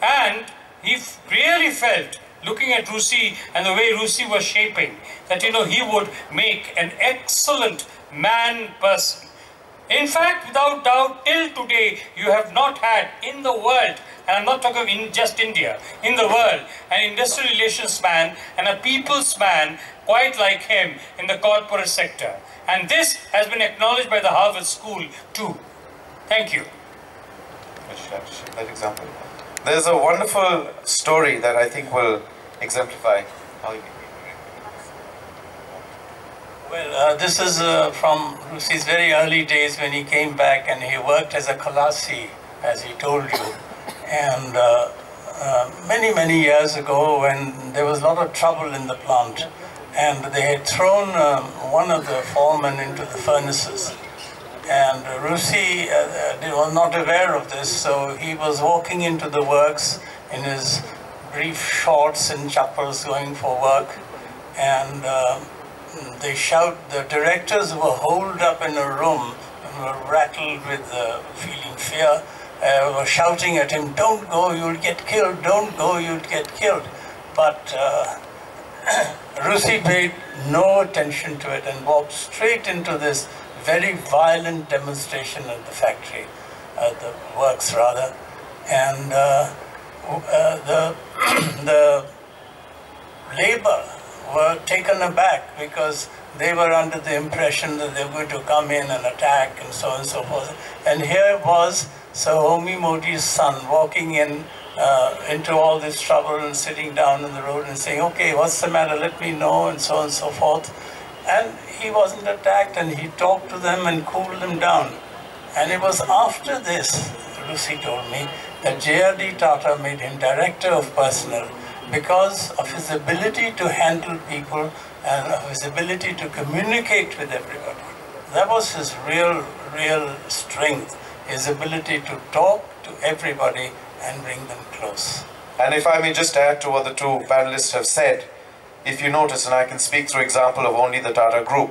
And he really felt, looking at Russi and the way Russi was shaping, that you know he would make an excellent man person. In fact, without doubt, till today, you have not had in the world, and I'm not talking in just India, in the world, an industrial relations man and a people's man quite like him in the corporate sector. And this has been acknowledged by the Harvard School too. Thank you. That example? There's a wonderful story that I think will exemplify how Well, uh, this is uh, from Russi's very early days when he came back and he worked as a Kalasi, as he told you. And uh, uh, many, many years ago, when there was a lot of trouble in the plant, and they had thrown um, one of the foremen into the furnaces. And Russi uh, was not aware of this, so he was walking into the works in his brief shorts and chappals going for work. And uh, they shout, the directors were holed up in a room and were rattled with uh, feeling fear, uh, were shouting at him, don't go, you'll get killed, don't go, you'll get killed. But uh, (clears throat) Russi paid no attention to it and walked straight into this very violent demonstration at the factory, at the works rather. And uh, uh, the, (clears throat) the labor were taken aback because they were under the impression that they were going to come in and attack and so on and so forth. And here was Sir Homi Mody's son walking in uh, into all this trouble and sitting down on the road and saying, okay, what's the matter, let me know, and so on and so forth. And he wasn't attacked and he talked to them and cooled them down. And it was after this, Russi told me, that J.R.D. Tata made him director of personnel because of his ability to handle people and of his ability to communicate with everybody. That was his real, real strength, his ability to talk to everybody and bring them close. And if I may just add to what the two panelists have said, if you notice, and I can speak through example of only the Tata Group,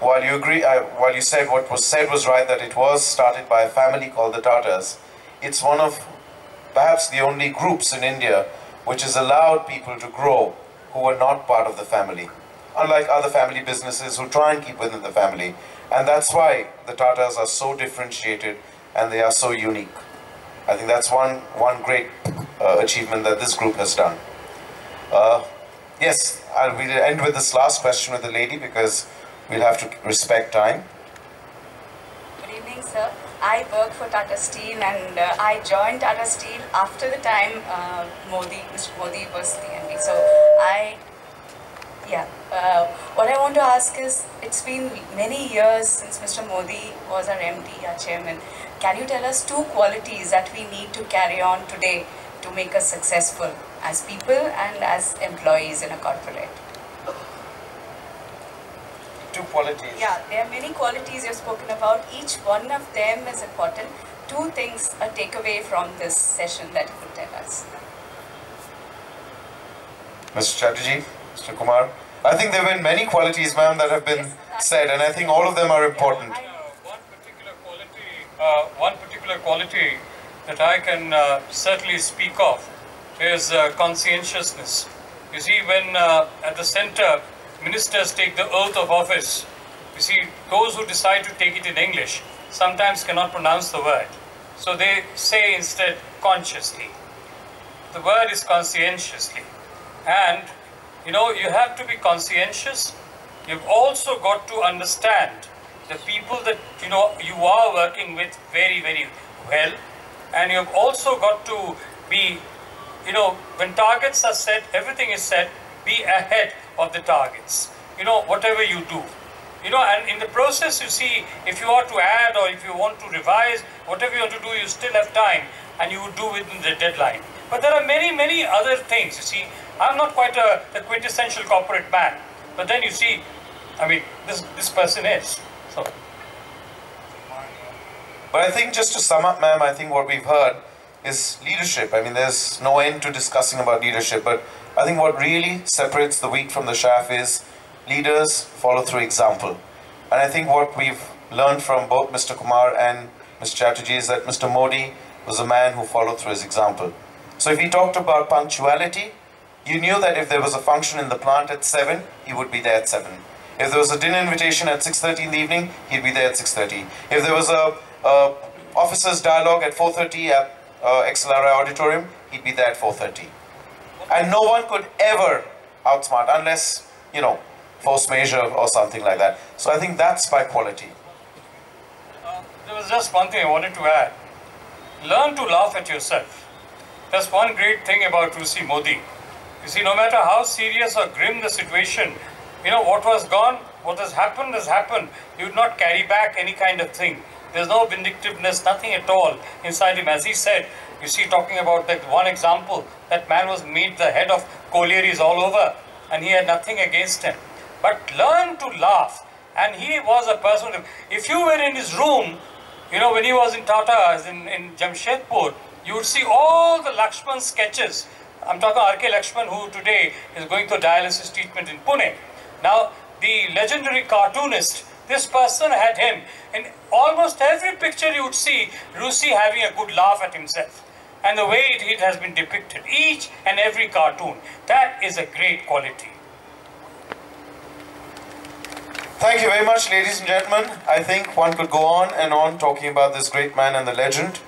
while you agree, uh, while you said what was said was right, that it was started by a family called the Tatas, it's one of perhaps the only groups in India which has allowed people to grow who were not part of the family. Unlike other family businesses who try and keep within the family. And that's why the Tatas are so differentiated and they are so unique. I think that's one, one great uh, achievement that this group has done. Uh, yes, I'll we'll end with this last question with the lady because we'll have to respect time. Good evening, sir. I work for Tata Steel and uh, I joined Tata Steel after the time uh, Mody, Mr. Mody was the MD. So I, yeah, uh, what I want to ask is, it's been many years since Mr. Mody was our MD, our chairman. Can you tell us two qualities that we need to carry on today to make us successful as people and as employees in a corporate? Two qualities. Yeah, there are many qualities you've spoken about. Each one of them is important. Two things a takeaway from this session that you could tell us. Mr. Chatterjee, Mr. Kumar. I think there have been many qualities, ma'am, that have been Yes, said, and I think all of them are important. Uh, one particular quality, uh, one particular quality that I can uh, certainly speak of is uh, conscientiousness. You see, when uh, at the center ministers take the oath of office, you see, those who decide to take it in English sometimes cannot pronounce the word. So they say instead consciously. The word is conscientiously. And, you know, you have to be conscientious. You've also got to understand the people that, you know, you are working with very, very well. And you've also got to be, you know, when targets are set, everything is set, be ahead of the targets. You know, whatever you do. You know, and in the process, you see, if you are to add or if you want to revise, whatever you want to do, you still have time and you would do within the deadline. But there are many, many other things. You see, I'm not quite a, quintessential corporate man. But then you see, I mean, this, this person is. So, But I think just to sum up, ma'am, I think what we've heard is leadership. I mean, there's no end to discussing about leadership, but I think what really separates the wheat from the chaff is leaders follow through example. And I think what we've learned from both Mr. Kumar and Mr. Chatterjee is that Mr. Mody was a man who followed through his example. So if he talked about punctuality, you knew that if there was a function in the plant at 7, he would be there at 7. If there was a dinner invitation at 6.30 in the evening, he'd be there at 6.30. If there was a, a officers dialogue at 4.30 at uh, XLRI auditorium, he'd be there at 4.30. And no one could ever outsmart unless, you know, force majeure or something like that. So I think that's by quality. uh, there was just one thing I wanted to add. Learn to laugh at yourself. That's one great thing about Russi Mody. You see, no matter how serious or grim the situation, you know, what was gone, what has happened has happened. You would not carry back any kind of thing. There's no vindictiveness, nothing at all inside him. As he said, you see, talking about that one example, that man was made the head of collieries all over, and he had nothing against him. But learn to laugh. And he was a person, if you were in his room, you know, when he was in Tata, in, in Jamshedpur, you would see all the Lakshman sketches. I'm talking R.K. Lakshman, who today is going through dialysis treatment in Pune. Now, the legendary cartoonist, this person had him. In almost every picture you would see Russi having a good laugh at himself. And the way it, it has been depicted, each and every cartoon, that is a great quality. Thank you very much, ladies and gentlemen. I think one could go on and on talking about this great man and the legend.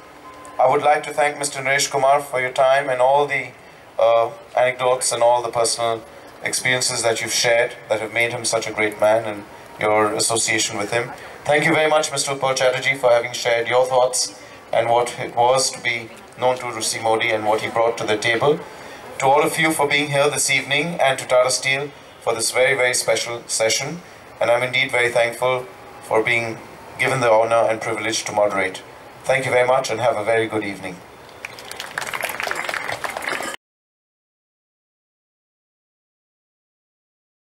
I would like to thank Mr. Naresh Kumar for your time and all the uh, anecdotes and all the personal experiences that you've shared that have made him such a great man and your association with him. Thank you very much, Mr. Utpal Chatterjee, for having shared your thoughts and what it was to be known to Russi Mody and what he brought to the table. To all of you for being here this evening and to Tata Steel for this very, very special session. And I'm indeed very thankful for being given the honor and privilege to moderate. Thank you very much and have a very good evening.